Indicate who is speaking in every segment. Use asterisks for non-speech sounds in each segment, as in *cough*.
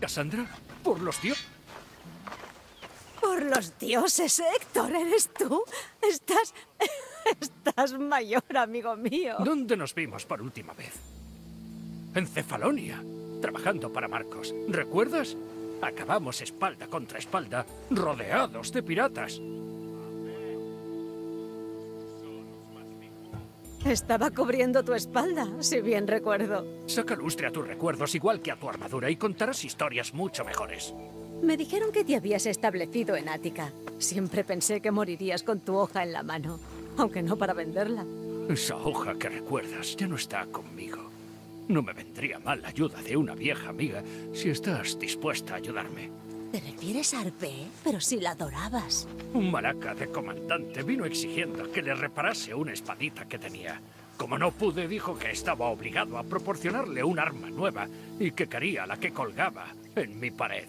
Speaker 1: ¿Cassandra? ¿Por los dioses?
Speaker 2: Por los dioses, Héctor, ¿eres tú? Estás... *laughs* Estás mayor, amigo mío.
Speaker 1: ¿Dónde nos vimos por última vez? En Cefalonia, trabajando para Marcos. ¿Recuerdas? Acabamos espalda contra espalda, rodeados de piratas.
Speaker 2: Estaba cubriendo tu espalda, si bien recuerdo.
Speaker 1: Saca lustre a tus recuerdos igual que a tu armadura y contarás historias mucho mejores.
Speaker 2: Me dijeron que te habías establecido en Ática. Siempre pensé que morirías con tu hoja en la mano, aunque no para venderla.
Speaker 1: Esa hoja que recuerdas ya no está conmigo. No me vendría mal la ayuda de una vieja amiga si estás dispuesta a ayudarme.
Speaker 2: ¿Te refieres a Arpe? Pero si la adorabas.
Speaker 1: Un maraca de comandante vino exigiendo que le reparase una espadita que tenía. Como no pude, dijo que estaba obligado a proporcionarle un arma nueva y que quería la que colgaba en mi pared.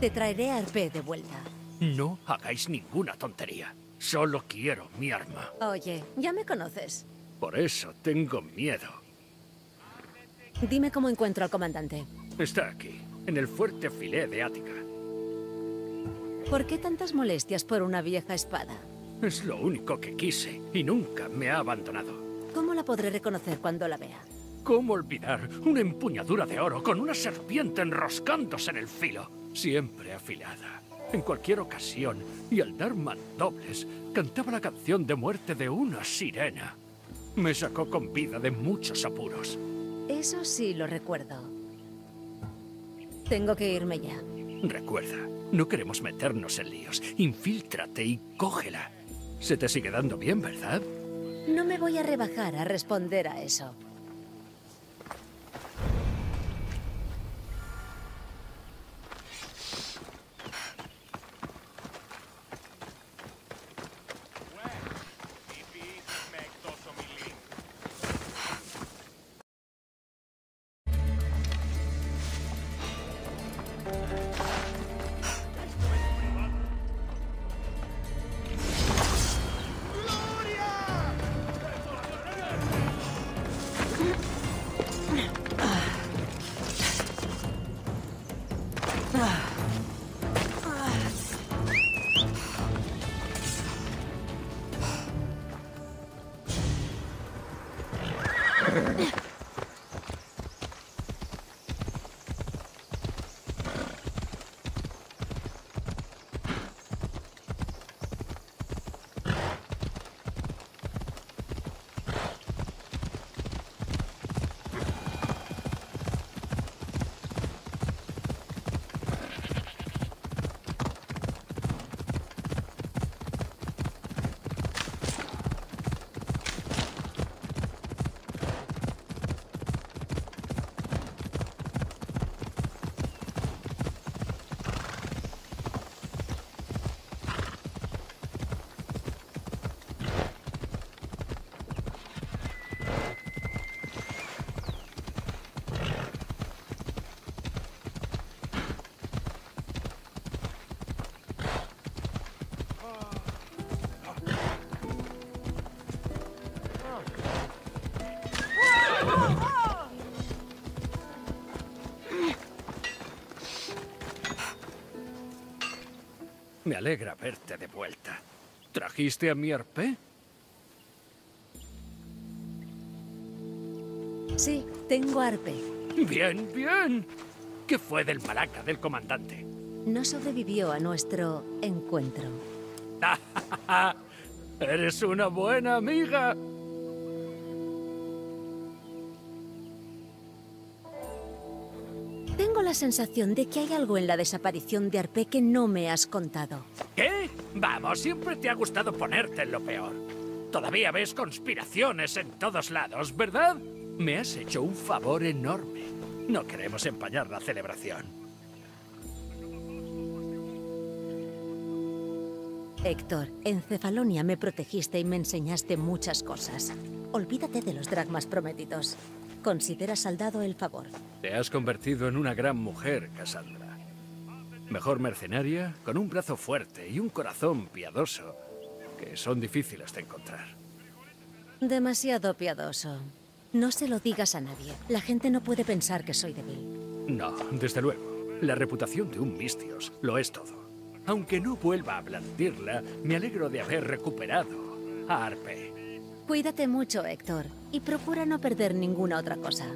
Speaker 2: Te traeré a Arpe de vuelta.
Speaker 1: No hagáis ninguna tontería. Solo quiero mi arma.
Speaker 2: Oye, ya me conoces.
Speaker 1: Por eso tengo miedo.
Speaker 2: Dime cómo encuentro al comandante.
Speaker 1: Está aquí en el fuerte filé de Ática.
Speaker 2: ¿Por qué tantas molestias por una vieja espada?
Speaker 1: Es lo único que quise y nunca me ha abandonado.
Speaker 2: ¿Cómo la podré reconocer cuando la vea?
Speaker 1: ¿Cómo olvidar una empuñadura de oro con una serpiente enroscándose en el filo? Siempre afilada. En cualquier ocasión, y al dar mandobles, cantaba la canción de muerte de una sirena. Me sacó con vida de muchos apuros.
Speaker 2: Eso sí lo recuerdo. Tengo que irme ya.
Speaker 1: Recuerda, no queremos meternos en líos. Infíltrate y cógela. Se te sigue dando bien, ¿verdad?
Speaker 2: No me voy a rebajar a responder a eso. Ugh.
Speaker 1: Me alegra verte de vuelta. ¿Trajiste a mi arpé?
Speaker 2: Sí, tengo arpe.
Speaker 1: Bien, bien. ¿Qué fue del malaca del comandante?
Speaker 2: No sobrevivió a nuestro encuentro. *laughs*
Speaker 1: Eres una buena amiga.
Speaker 2: Tengo la sensación de que hay algo en la desaparición de Arpe que no me has contado.
Speaker 1: ¿Qué? Vamos, siempre te ha gustado ponerte en lo peor. Todavía ves conspiraciones en todos lados, ¿verdad? Me has hecho un favor enorme. No queremos empañar la celebración.
Speaker 2: Héctor, en Cefalonia me protegiste y me enseñaste muchas cosas. Olvídate de los dragmas prometidos. Considera saldado el favor.
Speaker 1: Te has convertido en una gran mujer, Cassandra. Mejor mercenaria, con un brazo fuerte y un corazón piadoso, que son difíciles de encontrar.
Speaker 2: Demasiado piadoso. No se lo digas a nadie. La gente no puede pensar que soy débil.
Speaker 1: No, desde luego. La reputación de un mistios lo es todo. Aunque no vuelva a blandirla, me alegro de haber recuperado a Arpe.
Speaker 2: Cuídate mucho, Héctor, y procura no perder ninguna otra cosa.